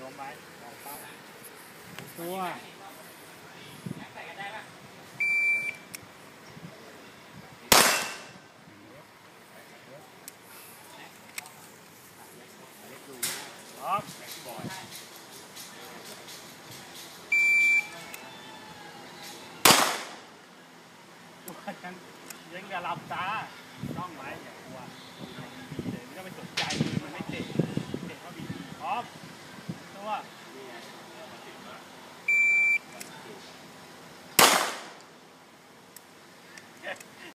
นมไหมบอกปั๊บตัวครับยังยังอย่าหลับตา は。